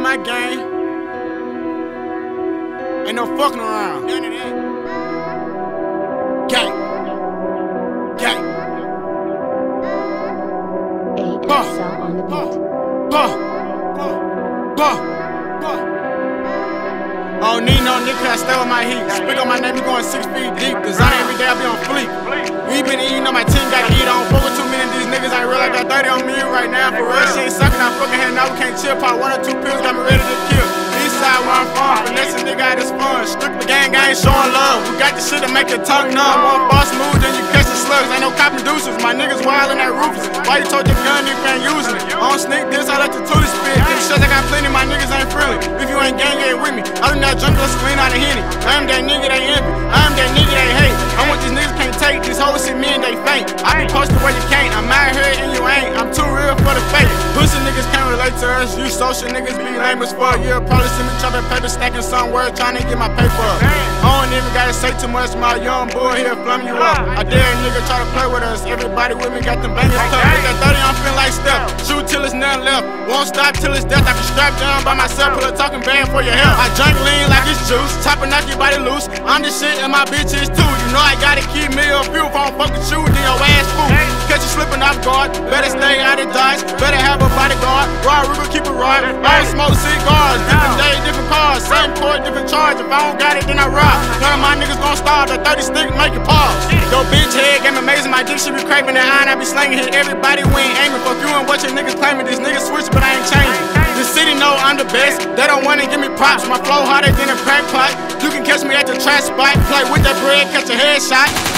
my game. Ain't no fucking around. Gang. Gang. ASL on the beat. Buh. Buh. Buh. I don't need no nigga, I stay with my heat. Spit on my name, you going six feet deep. Design every day, I be on fleek. We been eating on my team, gotta eat on. Fuck with too many of these niggas, I ain't real, I got 30 on me right now. For real, shit fucking head, now we can't chill. Pop one or two pills, got me ready to kill. East side where I'm from, finesse nigga out this fun. Strictly gang, I ain't showing love. We got the shit to make your tongue numb. One boss move, then you catch the slugs. Ain't no cop producers, my niggas wild in that ruthless. Why you told your gun you ain't using it? I don't sneak this, I let the tootie us. You social niggas be lame as fuck. You'll probably see me chopping paper, stacking somewhere, trying to get my paper up. I don't even gotta say too much. My young boy here flum you up. I dare a nigga try to play with us. Everybody with me got them bangers tough. Nigga 30, I'm feeling like Steph. Shoot till it's nothing left. Won't stop till it's death. I can strap down by myself. Pull a talking band for your health. I drink lean like it's juice. And knock your body loose. I'm the shit and my bitch is too. You know I gotta keep me a few. If I don't fuck with you, then your ass fool. Catch you slipping off guard. Better stay out of dodge. Better have a bodyguard. Raw Ruger, keep it right. I don't smoke cigars. Different day, different cars. Same court, different charge. If I don't got it, then I rob. None of my niggas gon' starve. The 30 stick make it pause. Yo, bitch head game amazing. My dick should be craving the iron. I be slanging hit everybody. We ain't aiming for you and what your niggas claiming. These niggas switch, but I ain't changing. The city know I'm the best. They don't wanna give me props. My flow harder than a crack pot. You can catch me at the trash spot. Play with that bread, catch a headshot.